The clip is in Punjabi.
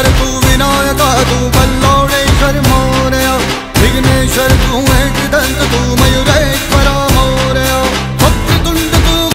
ਕਰ ਤੂੰ ਵਿਨਾਇਕਾ ਤੂੰ ਬੱਲੋੜੇਸ਼ਰ ਮੋਰਿਆ ਵਿਗਨੇਸ਼ਰ ਤੂੰ ਏਕ ਦੰਤ ਤੂੰ